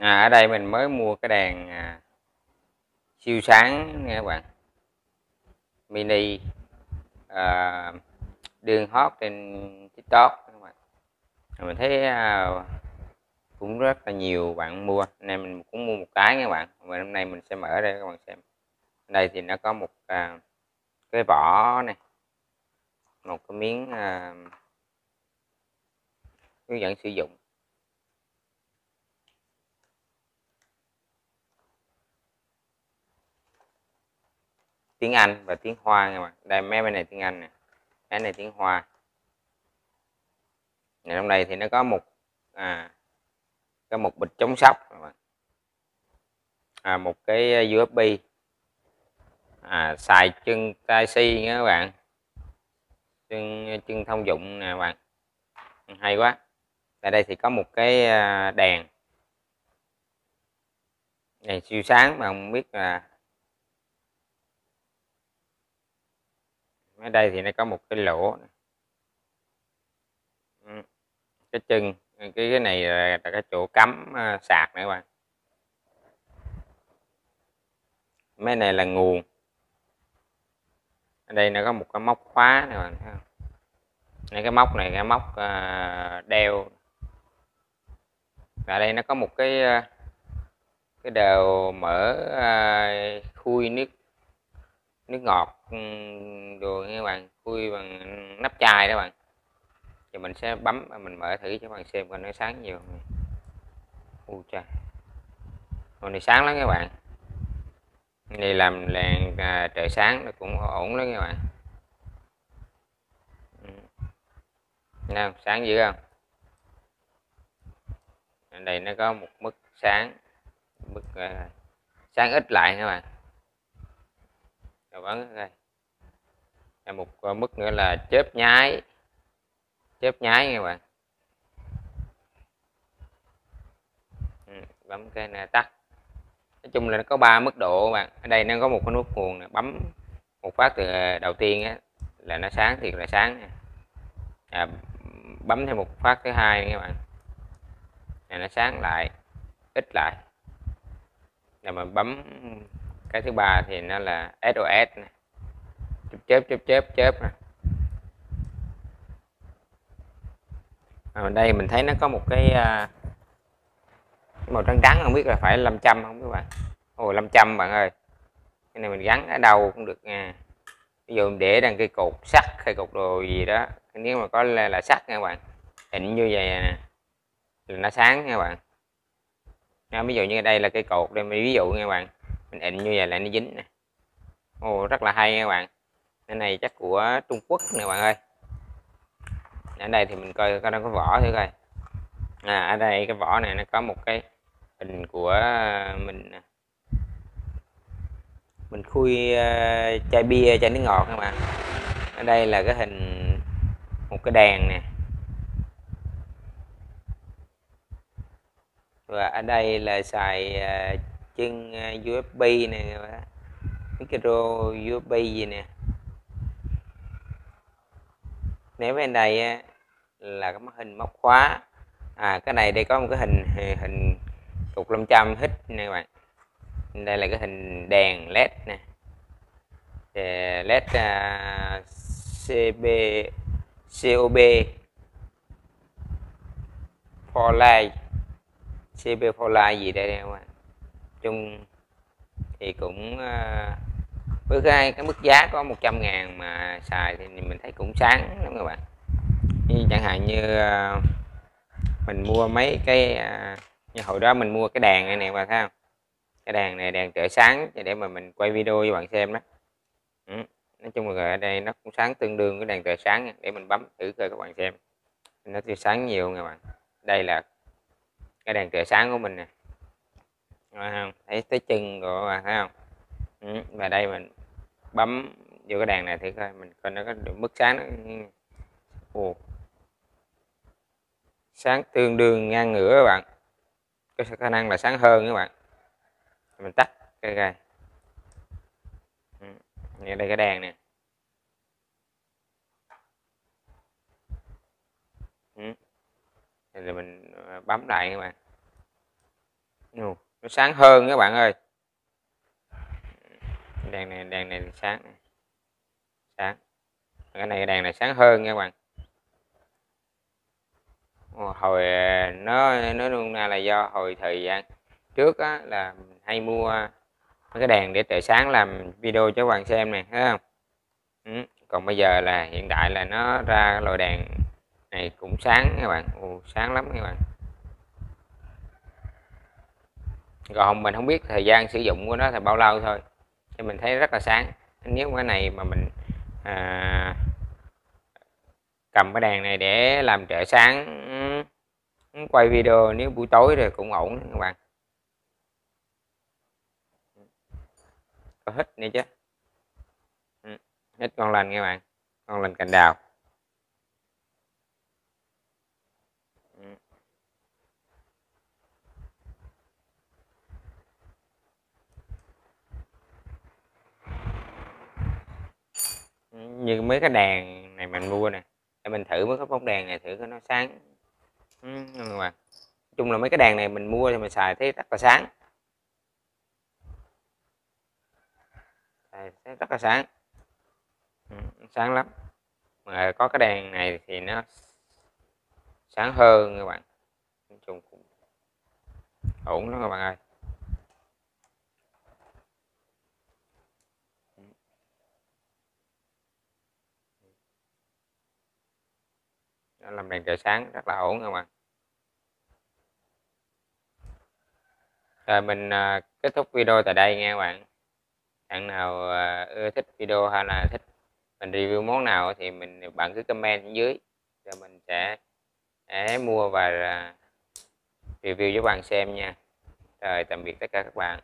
à, ở đây mình mới mua cái đèn à, siêu sáng nha các bạn. Mini à, đường hot trên tiktok các bạn. Mình thấy à, cũng rất là nhiều bạn mua. Nên mình cũng mua một cái nha các bạn. Và hôm nay mình sẽ mở đây các bạn xem. Đây thì nó có một à, cái vỏ này. Một cái miếng à, hướng dẫn sử dụng. Tiếng Anh và tiếng Hoa nha bạn. Đây mấy bên này tiếng Anh nè. Cái này tiếng Hoa. Này trong đây thì nó có một à có một bịch chống sóc à, một cái à, USB à, xài chân tai si nha các bạn. Chân à, chân thông dụng nè bạn. Hay quá. Tại đây thì có một cái à, đèn. Đèn siêu sáng mà không biết là ở đây thì nó có một cái lỗ ừ. cái chân cái cái này là, cái chỗ cắm ờ, sạc nữa các bạn. Mấy này là nguồn. Ở đây nó có một cái móc khóa này bạn thấy không? Này cái móc này cái móc ờ, đeo. Và đây nó có một cái ờ, cái đầu mở khui nước nước ngọt ừ, đồ nha các bạn khui bằng nắp chai đó bạn. Giờ mình sẽ bấm và mình mở thử cho các bạn xem coi nó sáng nhiều không u trời hôm nay sáng lắm các bạn. Này làm làng à, trời sáng nó cũng ổn lắm các bạn. Ừ. Nào sáng dữ không? Ở đây nó có một mức sáng mức à, sáng ít lại các bạn rồi đây. Một à, mức nữa là chớp nháy. Chớp nháy nha các bạn. Ừ, bấm cái này tắt. Nói chung là nó có ba mức độ các bạn. Ở đây nó có một cái nút nguồn này. bấm một phát từ đầu tiên á là nó sáng thì là sáng à, bấm thêm một phát thứ hai các bạn. Là nó sáng lại ít lại. Là mà bấm cái thứ ba thì nó là SOS này. chớp chớp chớp chớp này. ở đây mình thấy nó có một cái, à, màu trắng trắng không biết là phải 500 không các bạn. Ồ 500 bạn ơi. Cái này mình gắn ở đâu cũng được nha. Ví dụ để đằng cây cột sắt hay cột đồ gì đó. Nếu mà có là, là sắt nha các bạn. Định như vậy nè. Là nó sáng nha các bạn. Nha, ví dụ như đây là cây cột đây ví dụ nha các bạn mình ịnh như vậy là nó dính nè. Ồ rất là hay nha các bạn. Cái này chắc của Trung Quốc nè bạn ơi. Ở đây thì mình coi coi nó có vỏ thử coi. À ở đây cái vỏ này nó có một cái hình của mình mình khui uh, chai bia chai nước ngọt các bạn. Ở đây là cái hình một cái đèn nè. Và ở đây là xài uh, chân à, USB nè micro USB gì nè. Nếu bên đây là cái hình móc khóa. À cái này đây có một cái hình à, hình cục 500 hít nè các bạn. Đây là cái hình đèn led nè. Led uh, à, cb cob for light. Cb for light gì đây các bạn? Chung thì cũng uh, với cái, cái mức giá có 100 ngàn mà xài thì mình thấy cũng sáng lắm các bạn. Như chẳng hạn như uh, mình mua mấy cái uh, như hồi đó mình mua cái đèn này nè bạn thấy không? Cái đèn này đèn trợ sáng để mà mình quay video cho bạn xem đó. Ừ. nói chung là ở đây nó cũng sáng tương đương cái đèn trợ sáng để mình bấm thử coi các bạn xem. Nó tươi sáng nhiều các bạn. Đây là cái đèn trợ sáng của mình nè thấy không thấy tới chân của bạn thấy không ừ. và đây mình bấm vô cái đèn này thì coi, mình coi nó có được mức sáng nó Ồ. sáng tương đương ngang ngửa các bạn có khả năng là sáng hơn các bạn mình tắt, cái gai ừ, ừ. đây cái đèn nè ừ. rồi mình ờ, bấm lại các bạn nó sáng hơn các bạn ơi. Đèn này đèn này sáng. Sáng. Cái này đèn này sáng hơn nha các bạn. Hồi à, nó nó luôn là do hồi thời gian trước á, là hay mua cái đèn để trời sáng làm video cho các bạn xem này thấy không? Ừ. còn bây giờ là hiện đại là nó ra loại đèn này cũng sáng các bạn. Ồ, sáng lắm các bạn. Còn mình không biết thời gian sử dụng của nó là bao lâu thôi. Thì mình thấy rất là sáng. Nếu cái này mà mình à, cầm cái đèn này để làm trợ sáng ừ, quay video nếu buổi tối rồi cũng ổn các bạn. Có hít nữa chứ. Ừ, hít con lành các bạn. Con lành cành đào. Như mấy cái đèn này mình mua nè. Để mình thử mấy cái bóng đèn này thử cái nó sáng. Ừ, các bạn chung là mấy cái đèn này mình mua thì mình xài thấy rất là sáng. Thấy rất là sáng. Ừ, sáng lắm. Mà có cái đèn này thì nó sáng hơn các bạn. Chung cũng ổn lắm các bạn ơi. Làm đèn trời sáng rất là ổn các bạn rồi mình à, kết thúc video tại đây nha các bạn. Bạn nào à, ưa thích video hay là thích mình review món nào thì mình bạn cứ comment dưới. Rồi mình sẽ, sẽ mua và à, review cho bạn xem nha. Rồi tạm biệt tất cả các bạn.